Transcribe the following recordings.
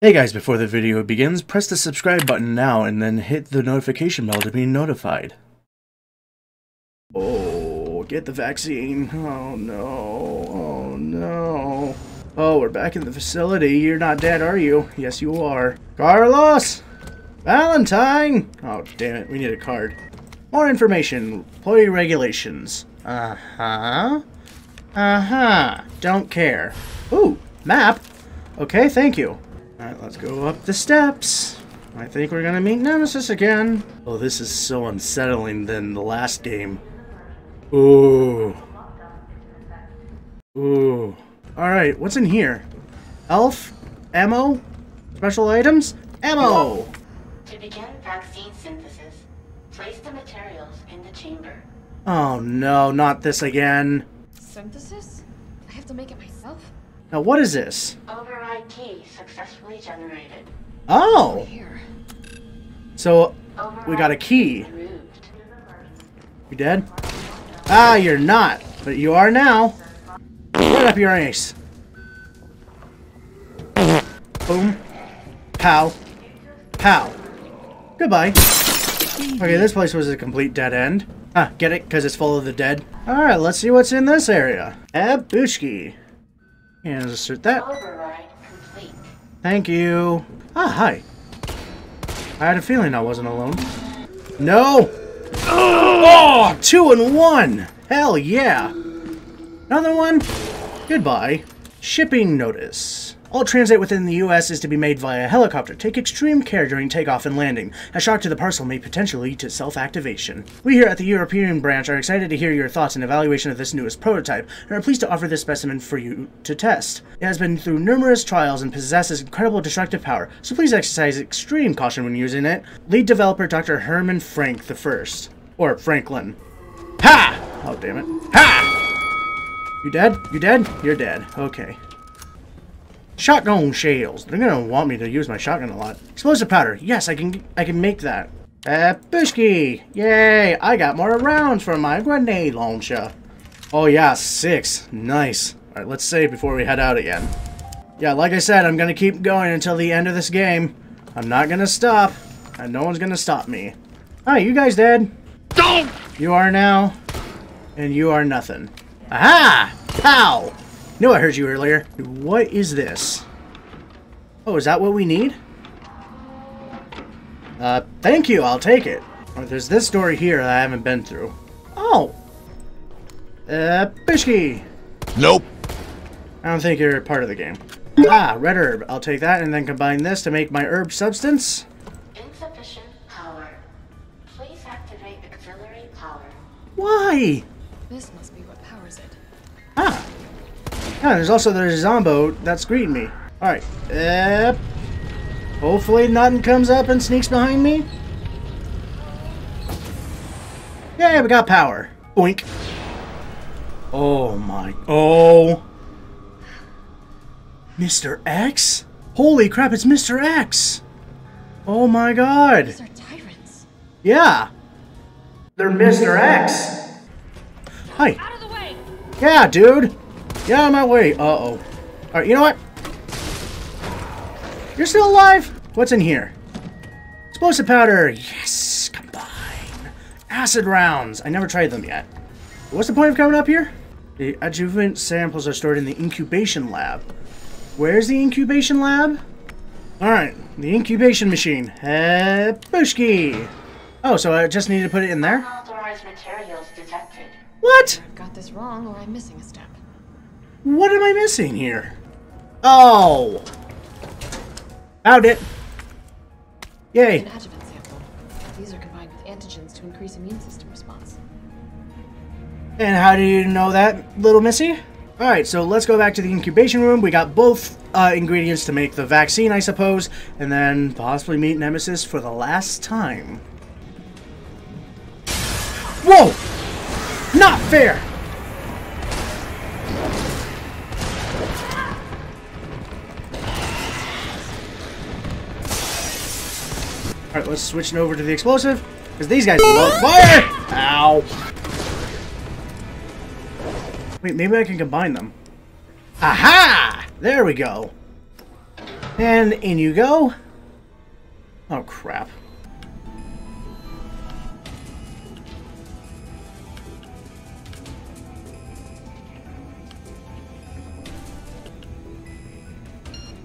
Hey guys, before the video begins, press the subscribe button now and then hit the notification bell to be notified. Oh, get the vaccine. Oh no, oh no. Oh, we're back in the facility. You're not dead, are you? Yes, you are. Carlos! Valentine! Oh, damn it, we need a card. More information. Employee regulations. Uh-huh. Uh-huh. Don't care. Ooh, map. Okay, thank you. Alright, let's go up the steps. I think we're gonna meet Nemesis again. Oh, this is so unsettling than the last game. Ooh. Ooh. Alright, what's in here? Elf? Ammo? Special items? Ammo! To begin vaccine synthesis, place the materials in the chamber. Oh no, not this again. Synthesis? I have to make it myself? Now what is this? Override key successfully generated. Oh! Here. So, Override we got a key. You dead? Ah, you're not. But you are now. Right up your ace. Boom. Pow. Pow. Goodbye. Okay, this place was a complete dead end. Ah, get it? Because it's full of the dead. Alright, let's see what's in this area. Abushki. And insert that. Thank you. Ah, hi. I had a feeling I wasn't alone. No! Oh, two and one! Hell yeah! Another one? Goodbye. Shipping notice. All transit within the U.S. is to be made via helicopter. Take extreme care during takeoff and landing. A shock to the parcel may potentially lead to self-activation. We here at the European branch are excited to hear your thoughts and evaluation of this newest prototype, and are pleased to offer this specimen for you to test. It has been through numerous trials and possesses incredible destructive power, so please exercise extreme caution when using it. Lead developer Dr. Herman Frank the First. Or Franklin. Ha! Oh, damn it. Ha! You dead? You dead? You're dead. Okay. Shotgun shells. They're gonna want me to use my shotgun a lot. Explosive powder. Yes, I can. I can make that. Uh, Bushki. Yay! I got more rounds for my grenade launcher. Oh yeah, six. Nice. All right, let's save before we head out again. Yeah, like I said, I'm gonna keep going until the end of this game. I'm not gonna stop, and no one's gonna stop me. Hi, you guys dead? Don't. You are now, and you are nothing. Aha! Pow! Knew I heard you earlier. What is this? Oh, is that what we need? Uh, thank you, I'll take it. There's this door here that I haven't been through. Oh! Uh, Bishki! Nope. I don't think you're part of the game. Ah, red herb. I'll take that and then combine this to make my herb substance. Insufficient power. Please activate auxiliary power. Why? Yeah, there's also the Zombo that's greeting me. Alright. Uh, hopefully nothing comes up and sneaks behind me. Yeah, we got power. Oink. Oh my. Oh. Mr. X? Holy crap, it's Mr. X! Oh my god. These are tyrants. Yeah. They're Mr. X. Hi. Out of the way! Yeah, dude. Get out of my way. Uh-oh. Alright, you know what? You're still alive? What's in here? Explosive powder. Yes. Combine. Acid rounds. I never tried them yet. What's the point of coming up here? The adjuvant samples are stored in the incubation lab. Where's the incubation lab? Alright, the incubation machine. Bushki. Oh, so I just need to put it in there? Unauthorized materials detected. What? I've got this wrong or I'm missing a step. What am I missing here? Oh! Found it! Yay! An adjuvant sample. These are combined with antigens to increase immune system response. And how do you know that, little missy? Alright, so let's go back to the incubation room. We got both uh, ingredients to make the vaccine, I suppose, and then possibly meet Nemesis for the last time. Whoa! Not fair! Alright, let's switch it over to the explosive. Because these guys love fire! Ow! Wait, maybe I can combine them. Aha! There we go. And in you go. Oh, crap.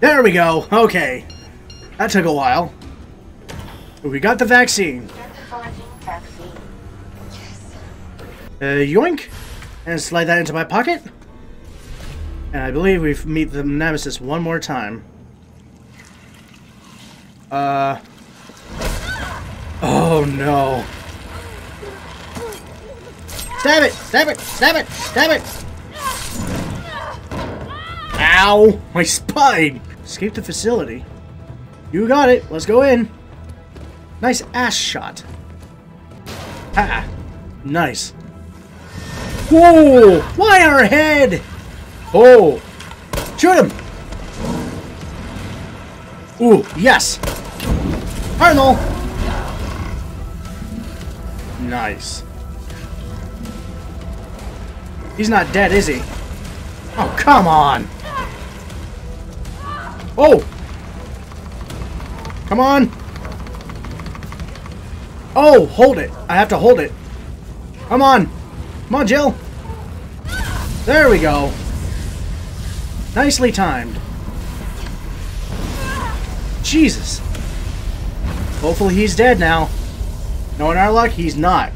There we go. Okay. That took a while. But we got the vaccine. Uh, yoink. And slide that into my pocket. And I believe we've meet the Nemesis one more time. Uh. Oh no. Stab it! Stab it! Stab it! Stab it! Ow! My spine! Escape the facility. You got it. Let's go in. Nice ass shot. Ha! Nice. Whoa! Wire head! Oh! Shoot him! Ooh, yes! Arnold! Nice. He's not dead, is he? Oh, come on! Oh! Come on! Oh, hold it. I have to hold it. Come on. Come on, Jill. There we go. Nicely timed. Jesus. Hopefully he's dead now. Knowing our luck, he's not.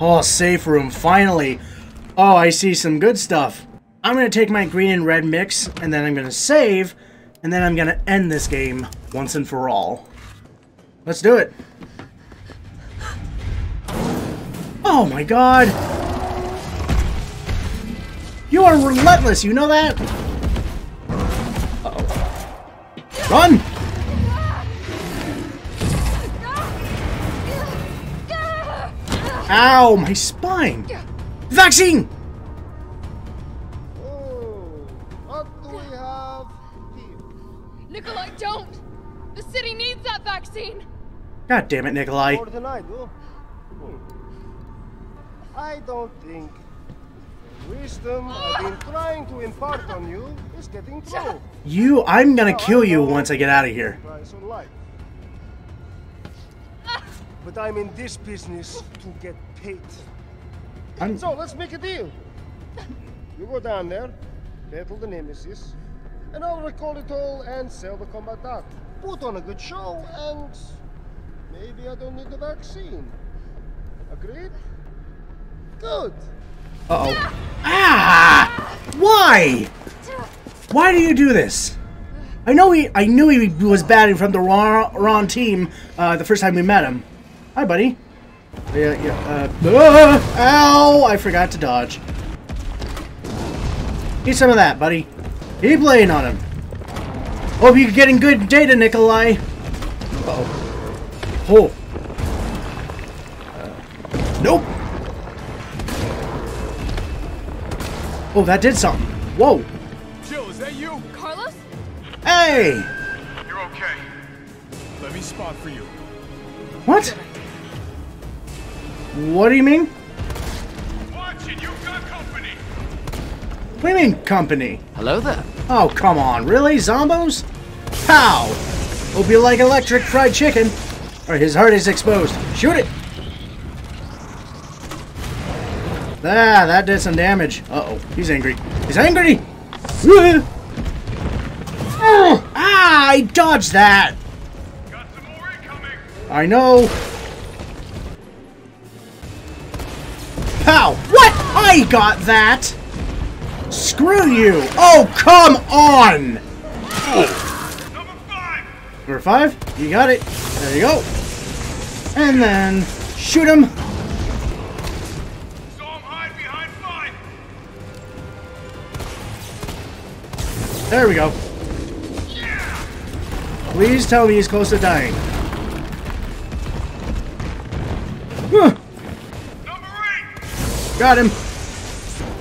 Oh, safe room, finally. Oh, I see some good stuff. I'm going to take my green and red mix, and then I'm going to save, and then I'm going to end this game once and for all. Let's do it. Oh my god! You are relentless, you know that? Uh oh Run! Ow, my spine! Vaccine! Oh, what do we have here? Nikolai, don't! The city needs that vaccine! God damn it, Nikolai. I don't think the wisdom I've been trying to impart on you is getting through. You, I'm gonna Now, kill I you once I get out of here. price on life. But I'm in this business to get paid. I'm, So let's make a deal. You go down there, battle the Nemesis, and I'll recall it all and sell the combat art. Put on a good show, and maybe I don't need the vaccine. Agreed? Good. uh-oh. Ah! Why? Why do you do this? I know he, I knew he was batting from the wrong, wrong team uh, the first time we met him. Hi, buddy. Yeah, yeah, uh, ah! ow! I forgot to dodge. Eat some of that, buddy. Keep playing on him. Hope you're getting good data, Nikolai. Uh-oh. Oh. Uh, nope. Oh, that did something. Whoa. Jill, is that you? Carlos? Hey! You're okay. Let me spot for you. What? What do you mean? Watch it, you've got company. What do you mean, company? Hello there. Oh, come on. Really? Zombos? Pow! Hope you like electric fried chicken. Or his heart is exposed. Shoot it! Ah, that did some damage. Uh-oh. He's angry. He's angry! Oh, ah, I dodged that! Got some more incoming. I know. Pow! What? I got that! Screw you! Oh, come on! Number five. Number five, you got it. There you go. And then shoot him. There we go. Please tell me he's close to dying. Huh, got him.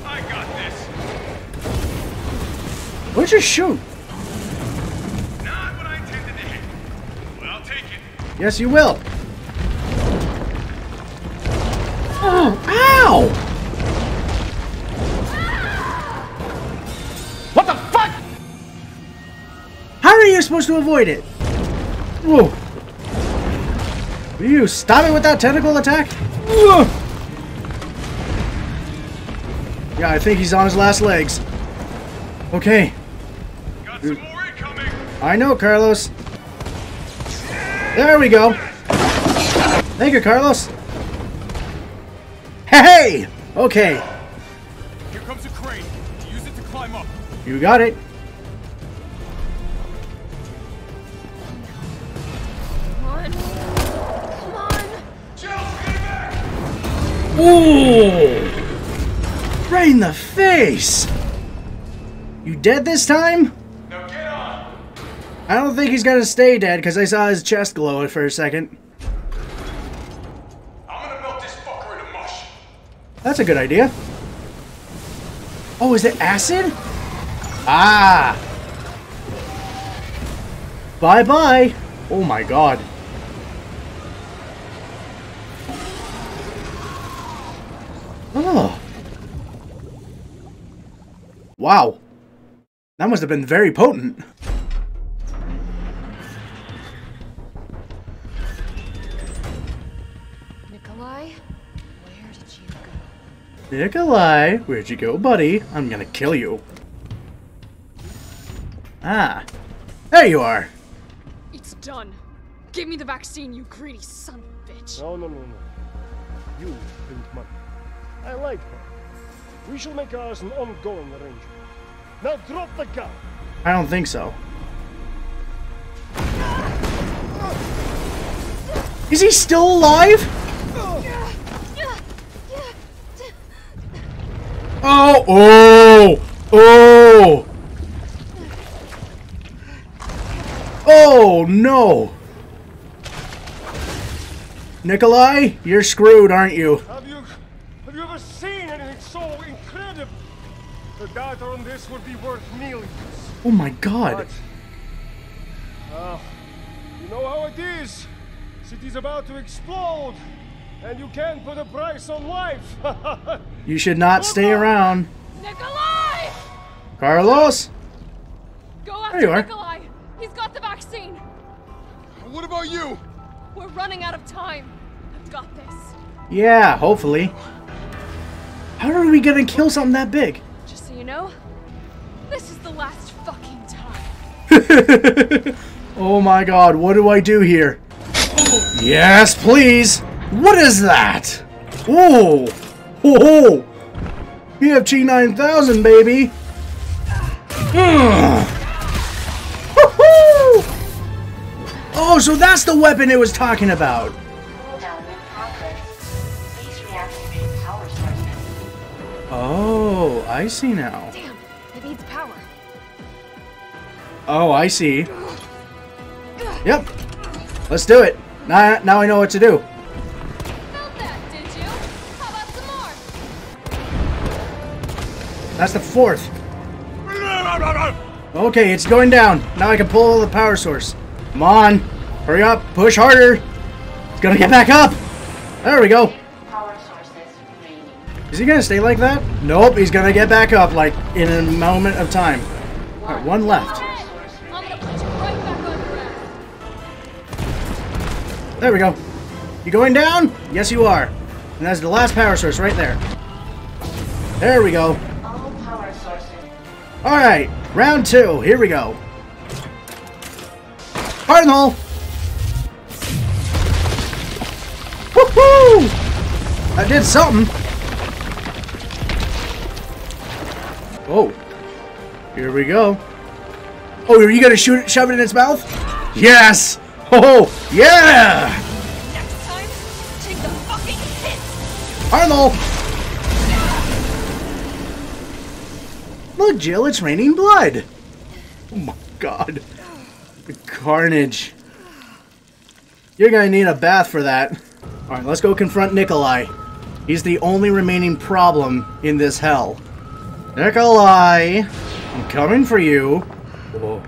I got this. What'd you shoot? Not what I intended to hit. But I'll take it. Yes, you will. Oh, ow! Supposed to avoid it? Whoa. Will you stop it with that tentacle attack? Whoa. Yeah, I think he's on his last legs. Okay. Got some more incoming. I know, Carlos. There we go. Thank you, Carlos. Hey! Okay, Here comes a crane. Use it to climb up. you got it. Ooh! Right in the face! You dead this time? Now get on. I don't think he's gonna stay dead because I saw his chest glow for a second. I'm gonna melt this fucker into mush. That's a good idea. Oh, is it acid? Ah! Bye bye! Oh my god. Oh. Wow. That must have been very potent. Nikolai, where did you go? Nikolai, where'd you go, buddy? I'm gonna kill you. Ah. There you are. It's done. Give me the vaccine, you greedy son of a bitch. No, no, no, no. You bring money. I like her. We shall make ours an ongoing arrangement. Now drop the gun. I don't think so. Is he still alive? Oh, oh, oh. Oh, no. Nikolai, you're screwed, aren't you? This would be worth millions. Oh my god. But uh, you know how it is. City's about to explode, and you can't put a price on life. You should not stay around. Nikolai! Carlos? Go There after you are. Nikolai! He's got the vaccine! What about you? We're running out of time. I've got this. Yeah, hopefully. How are we gonna kill something that big? Just so you know, this is the last fucking time. oh my god, what do I do here? Yes, please! What is that? Whoa! Whoa! BFG 9000, baby! Ugh. Woohoo! Oh, so that's the weapon it was talking about! Cooldown in progress. Please reactivate power sources. Oh, I see now. Oh, I see. Yep. Let's do it. Now, now I know what to do. That? That's the fourth. Okay, it's going down. Now I can pull the power source. Come on. Hurry up. Push harder. It's gonna get back up. There we go. Is he gonna stay like that? Nope, he's gonna get back up like in a moment of time. One left. There we go. You going down? Yes, you are. And that's the last power source right there. There we go. All power sources. Alright, round two. Here we go. Fire in the hole! Woohoo! I did something. Oh. Here we go. Oh, are you gonna shoot it, shove it in its mouth? Yes! Oh, yeah! Next time, take the fucking hit! Fire in the hole! Look, Jill, it's raining blood. Oh my god. The carnage. You're gonna need a bath for that. Alright, let's go confront Nikolai. He's the only remaining problem in this hell. Nikolai! I'm coming for you. Whoa.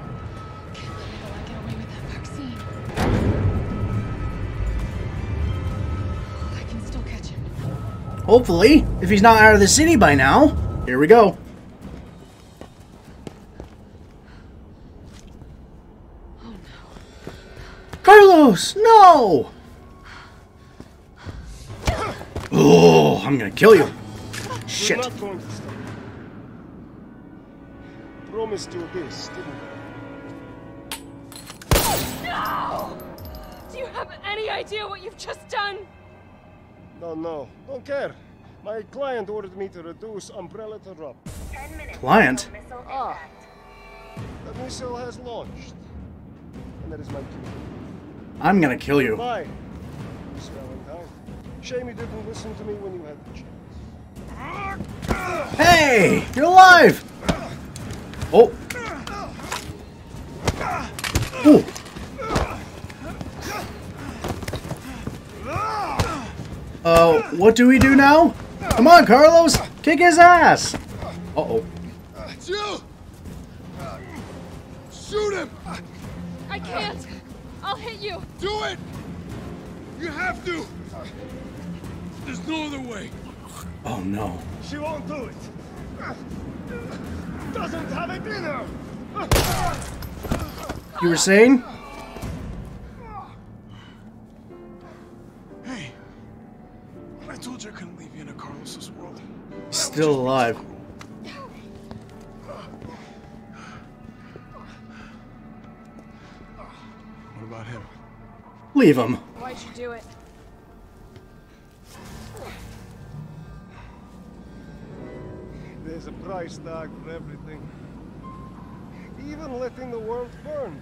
Hopefully, if he's not out of the city by now. Here we go. Oh, no. Carlos, no! Oh, I'm gonna kill you. We're Shit. not going to stop. Promised you this, didn't I? Do you have any idea what you've just done? No, no, don't care. My client ordered me to reduce Umbrella to drop. Client? Ah, the missile has launched. And that is my cue. I'm gonna kill you. Bye, Miss Valentine. Shame you didn't listen to me when you had the chance. Hey, you're alive! Oh. Ooh. Uh, what do we do now? Come on, Carlos! Kick his ass! Uh-oh. Jill! Shoot him! I can't. I'll hit you. Do it! You have to! There's no other way. Oh, no. She won't do it. Doesn't have it in her. You were saying? Still alive. What about him? Leave him. Why'd you do it? There's a price tag for everything. Even letting the world burn.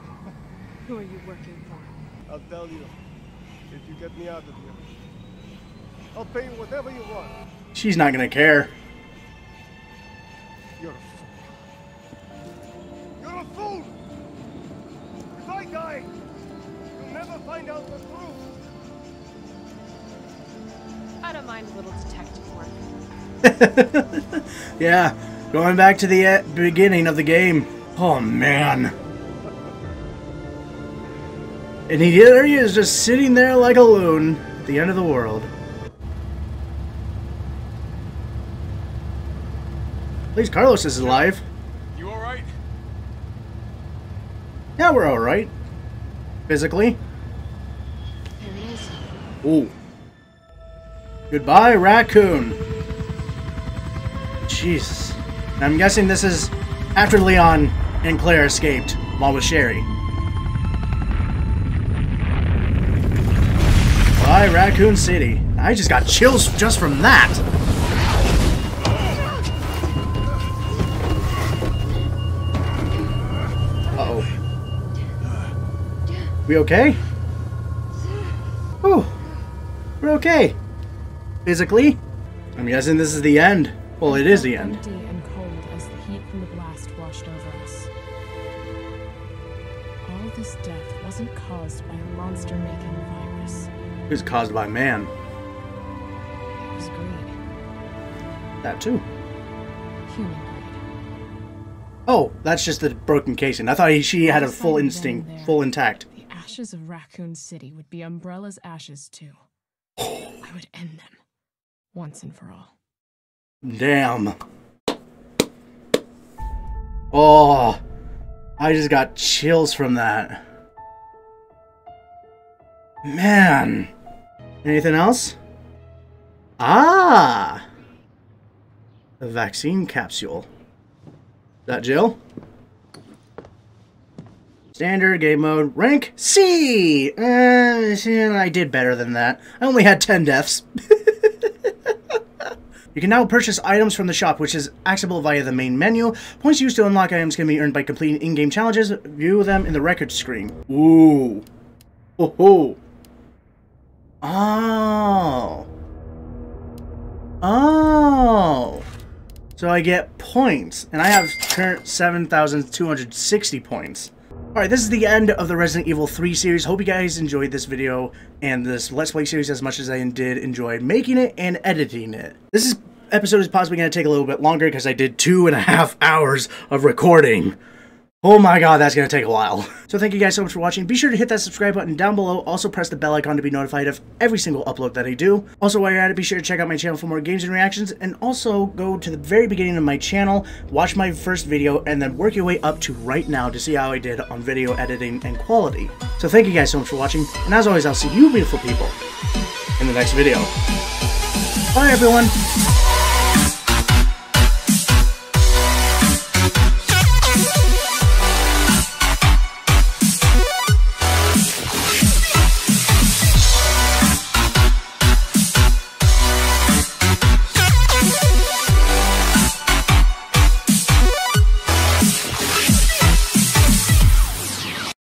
Who are you working for? I'll tell you. If you get me out of here. I'll pay you whatever you want. She's not gonna care. You're a fool. You're a fool! If I die, you'll never find out the truth. I don't mind a little detective work. Yeah, going back to the uh, beginning of the game. Oh, man. And he, there he is, just sitting there like a loon at the end of the world. At least Carlos is alive. You alright? Yeah, we're alright. Physically. There it is. Ooh. Goodbye, raccoon. Jesus. I'm guessing this is after Leon and Claire escaped while with Sherry. Bye, Raccoon City. I just got chills just from that. We okay? Whew. We're okay. Physically? I'm guessing this is the end. Well, it is the end. Empty and cold as the heat from the blast washed over us. All this death wasn't caused by a monster-making virus. It was caused by man. It was greed. That too. Human greed. Oh, that's just the broken casing. I thought he, she had a full instinct, full intact. Ashes of Raccoon City would be Umbrella's ashes too. I would end them. Once and for all. Damn. Oh, I just got chills from that. Man. Anything else? Ah! The vaccine capsule. That Jill? Standard game mode, rank C! Uh, I did better than that. I only had 10 deaths. You can now purchase items from the shop, which is accessible via the main menu. Points used to unlock items can be earned by completing in-game challenges. View them in the record screen. Ooh. Oh ho. Oh. Oh. So I get points, and I have current 7,260 points. Alright, this is the end of the Resident Evil 3 series. Hope you guys enjoyed this video and this Let's Play series as much as I did enjoy making it and editing it. This is episode is possibly going to take a little bit longer because I did two and a half hours of recording. Oh my god, that's gonna take a while. So thank you guys so much for watching. Be sure to hit that subscribe button down below. Also press the bell icon to be notified of every single upload that I do. Also while you're at it, be sure to check out my channel for more games and reactions. And also go to the very beginning of my channel, watch my first video, and then work your way up to right now to see how I did on video editing and quality. So thank you guys so much for watching. And as always, I'll see you beautiful people in the next video. Bye everyone!